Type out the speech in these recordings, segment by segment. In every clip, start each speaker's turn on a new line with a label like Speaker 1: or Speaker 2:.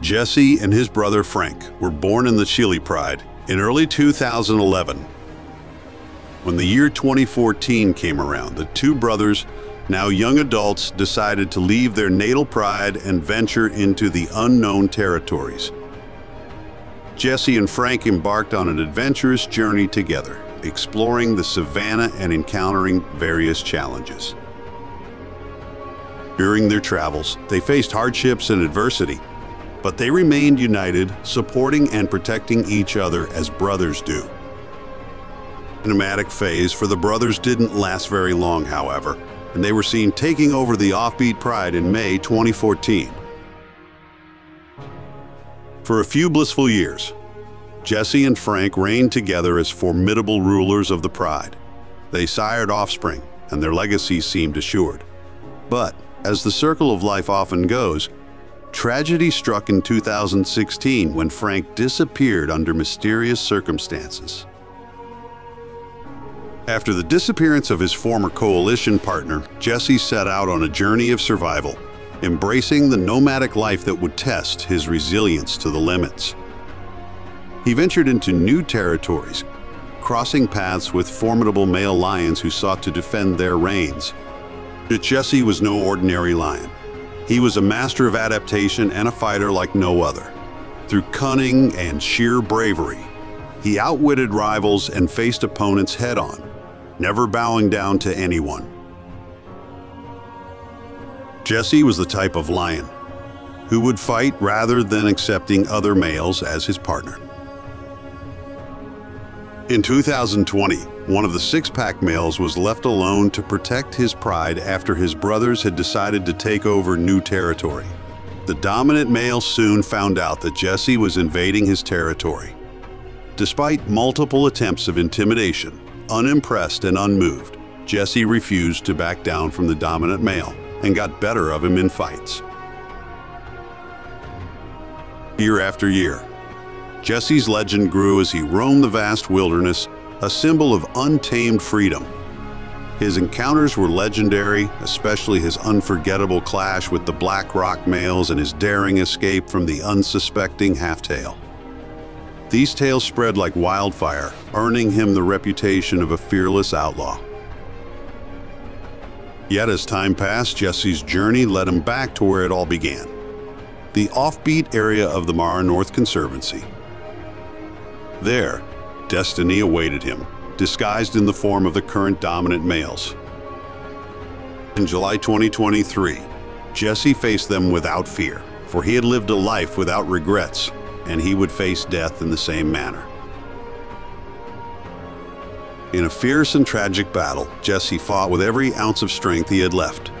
Speaker 1: Jesse and his brother Frank were born in the Chile Pride in early 2011. When the year 2014 came around, the two brothers, now young adults, decided to leave their natal pride and venture into the unknown territories. Jesse and Frank embarked on an adventurous journey together, exploring the savannah and encountering various challenges. During their travels, they faced hardships and adversity, but they remained united, supporting and protecting each other as brothers do. The nomadic phase for the brothers didn't last very long, however, and they were seen taking over the Offbeat Pride in May 2014. For a few blissful years, Jesse and Frank reigned together as formidable rulers of the Pride. They sired offspring, and their legacy seemed assured. But, as the circle of life often goes, tragedy struck in 2016 when Frank disappeared under mysterious circumstances. After the disappearance of his former coalition partner, Jesse set out on a journey of survival, embracing the nomadic life that would test his resilience to the limits. He ventured into new territories, crossing paths with formidable male lions who sought to defend their reigns. But Jesse was no ordinary lion. He was a master of adaptation and a fighter like no other. Through cunning and sheer bravery, he outwitted rivals and faced opponents head-on, never bowing down to anyone. Jesse was the type of lion who would fight rather than accepting other males as his partner. In 2020, one of the six-pack males was left alone to protect his pride after his brothers had decided to take over new territory. The dominant male soon found out that Jesse was invading his territory. Despite multiple attempts of intimidation, unimpressed and unmoved, Jesse refused to back down from the dominant male and got better of him in fights. Year after year, Jesse's legend grew as he roamed the vast wilderness, a symbol of untamed freedom. His encounters were legendary, especially his unforgettable clash with the Black Rock males and his daring escape from the unsuspecting half-tail. These tales spread like wildfire, earning him the reputation of a fearless outlaw. Yet as time passed, Jesse's journey led him back to where it all began, the offbeat area of the Mara North Conservancy. There, destiny awaited him, disguised in the form of the current dominant males. In July 2023, Jesse faced them without fear, for he had lived a life without regrets, and he would face death in the same manner. In a fierce and tragic battle, Jesse fought with every ounce of strength he had left.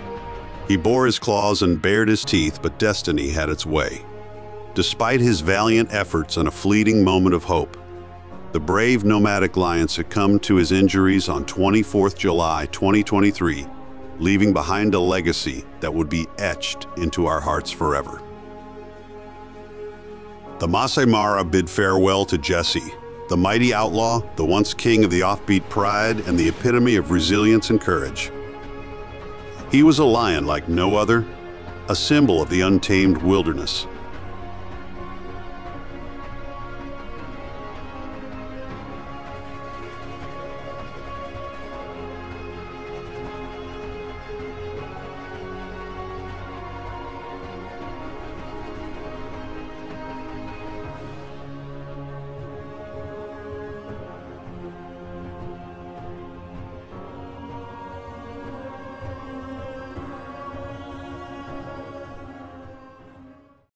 Speaker 1: He bore his claws and bared his teeth, but destiny had its way. Despite his valiant efforts and a fleeting moment of hope, the brave nomadic lion succumbed to his injuries on 24th July 2023, leaving behind a legacy that would be etched into our hearts forever. The Masai Mara bid farewell to Jesse, the mighty outlaw, the once king of the offbeat pride, and the epitome of resilience and courage. He was a lion like no other, a symbol of the untamed wilderness,